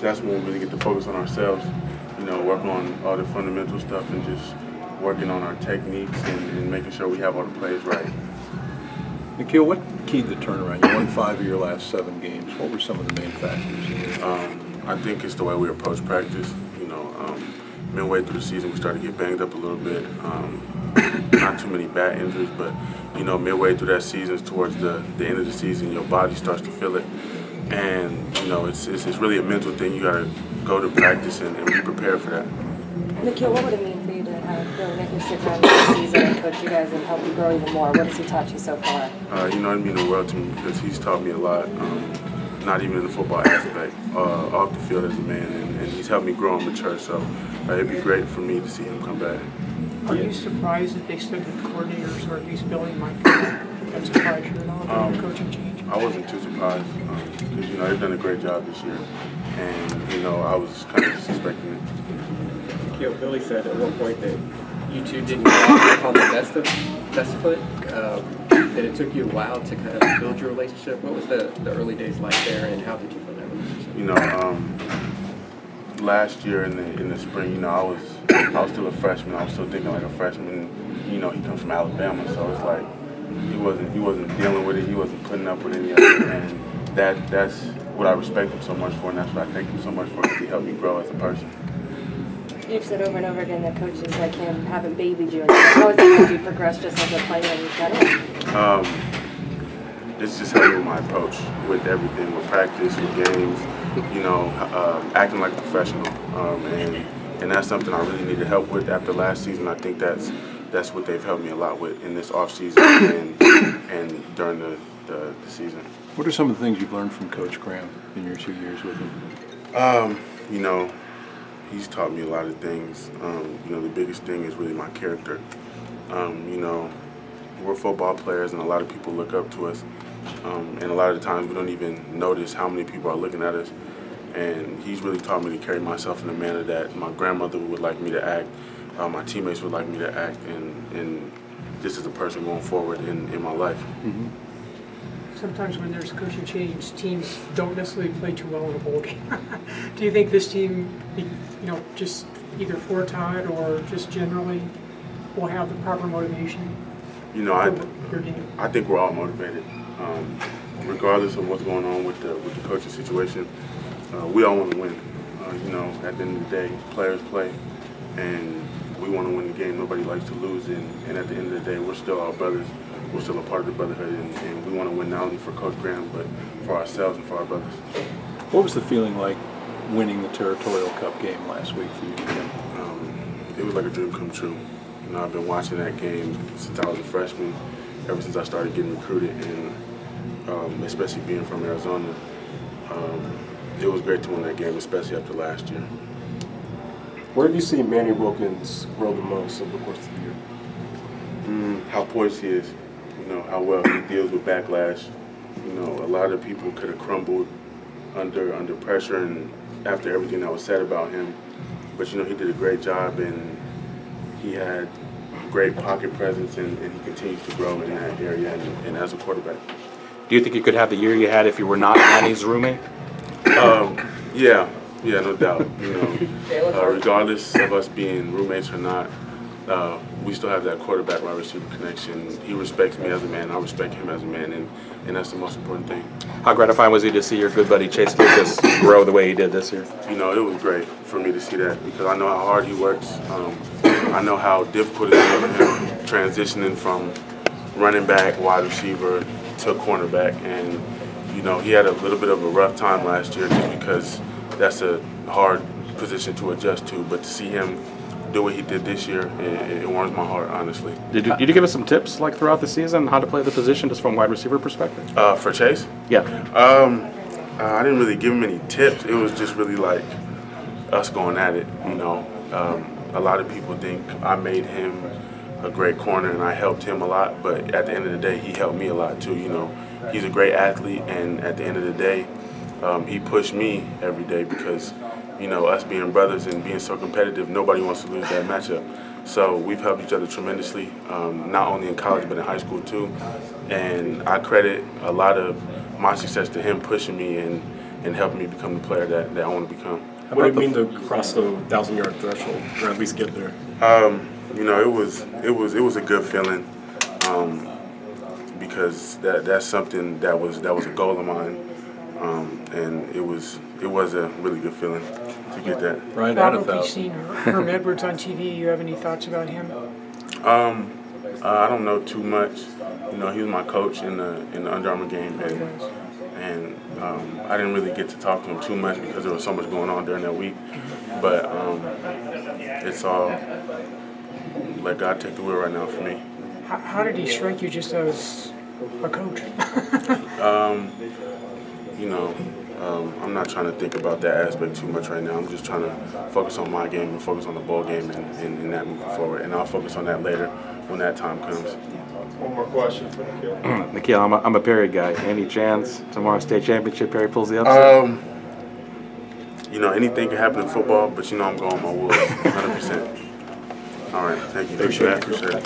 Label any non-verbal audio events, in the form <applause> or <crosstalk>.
that's when we really get to focus on ourselves. You know, work on all the fundamental stuff and just working on our techniques and, and making sure we have all the plays right. N'Keal, what keyed the turnaround? You won five of your last seven games. What were some of the main factors? Um, I think it's the way we approach practice. You know, um, midway through the season, we started to get banged up a little bit. Um, <coughs> not too many bad injuries, but you know, midway through that season, towards the, the end of the season, your body starts to feel it, and you know, it's it's, it's really a mental thing. You got to go to practice and, and be prepared for that. N'Keal, what would it mean for you to have Bill Nichols sit down this season and coach you guys and help you grow even more? What has he taught you so far? Uh, you know, it means the world to me because he's taught me a lot. Um, not even in the football aspect, uh, off the field as a man, and, and, he's helped me grow and mature. So uh, it'd be great for me to see him come back. Are you surprised that they stuck the coordinators, or at least Billy might <coughs> that surprised you at all um, coaching change? I wasn't too surprised because you know they've done a great job this year, and you know I was kind of suspecting it. Yo, Billy said at one point that you two didn't go on the best of best foot. Um, that it took you a while to kind of build your relationship. What was the, the early days like there, and how did you build that relationship? You know, um, last year in the in the spring, you know, I was I was still a freshman. I was still thinking like a freshman. You know, he comes from Alabama, so it's like he wasn't he wasn't dealing with it. He wasn't putting up with any of it, and that that's what I respect him so much for, and that's what I thank him so much for he helped me grow as a person. You've said over and over again that coaches like him haven't babied you. How has that helped you progress just as a player and you've got it? Um, it's just helping my approach with everything, with practice, with games, you know, uh, acting like a professional. Um, and, and that's something I really needed help with after last season. I think that's that's what they've helped me a lot with in this off season and, and during the, the, the, season. What are some of the things you've learned from Coach Graham in your two years with him? Um, you know, he's taught me a lot of things. Um, you know, the biggest thing is really my character. Um, you know, we're football players and a lot of people look up to us. Um, and a lot of the times we don't even notice how many people are looking at us. And he's really taught me to carry myself in a manner that my grandmother would like me to act, uh, my teammates would like me to act, and, and just as a person going forward in, in my life. Mm -hmm. Sometimes when there's a coaching change, teams don't necessarily play too well in a bowl <laughs> game. Do you think this team, you know, just either for Todd or just generally will have the proper motivation? You know, I, I think we're all motivated. Um, regardless of what's going on with the with the coaching situation, uh, we all want to win. Uh, you know, at the end of the day, players play, and we want to win the game. Nobody likes to lose, and, and at the end of the day, we're still our brothers. We're still a part of the brotherhood, and, and we want to win not only for Coach Graham, but for ourselves and for our brothers. What was the feeling like winning the Territorial Cup game last week for you? Um, it was like a dream come true. You know, I've been watching that game since I was a freshman, ever since I started getting recruited, and um, especially being from Arizona. Um, it was great to win that game, especially after last year. Where have you seen Manny Wilkins grow the most over the course of the year? Mm, how poised he is, you know, how well he deals with backlash. You know, a lot of people could have crumbled under under pressure and after everything that was said about him. But, you know, he did a great job and he had great pocket presence and, and he continues to grow in that area and, and as a quarterback. Do you think you could have the year you had if you were not Manny's roommate? Um, yeah, yeah, no doubt. You know, uh, regardless of us being roommates or not, uh, we still have that quarterback wide receiver connection. He respects me as a man. I respect him as a man, and, and that's the most important thing. How gratifying was it to see your good buddy Chase Lucas grow the way he did this year? You know, it was great for me to see that because I know how hard he works. Um, I know how difficult it is for him transitioning from running back, wide receiver, to cornerback, and you know he had a little bit of a rough time last year just because that's a hard position to adjust to. But to see him do what he did this year, it, it warms my heart, honestly. Did you, did you give us some tips like throughout the season how to play the position just from wide receiver perspective? Uh, for Chase? Yeah. Um, uh, I didn't really give him any tips. It was just really like us going at it. You know, um, a lot of people think I made him a great corner and I helped him a lot, but at the end of the day, he helped me a lot too. You know, he's a great athlete, and at the end of the day, um, he pushed me every day because, you know, us being brothers and being so competitive, nobody wants to lose that matchup. So we've helped each other tremendously, um, not only in college but in high school too. And I credit a lot of my success to him pushing me and and helping me become the player that, that I want to become. What did it mean to cross the thousand yard threshold, or at least get there? Um, you know, it was it was it was a good feeling um, because that that's something that was that was a goal of mine, um, and it was it was a really good feeling to get that. Right I at don't a you've seen Herm Edwards on TV. You have any thoughts about him? Um, uh, I don't know too much. You know, he was my coach in the in the Under Armour game, and and um, I didn't really get to talk to him too much because there was so much going on during that week. But um, it's all let God take the wheel right now for me. How, how did he strike you just as a coach? <laughs> Um, you know, um, I'm not trying to think about that aspect too much right now. I'm just trying to focus on my game and focus on the ball game and, and, and that moving forward. And I'll focus on that later when that time comes. One more question for N'Keal. <clears throat> N'Keal, I'm a, I'm a Perry guy. Any chance tomorrow state championship Perry pulls the upset? Um, you know, anything can happen in football, but you know I'm going my Wolves, <laughs> 100%. All right, thank you. Appreciate it. Appreciate it.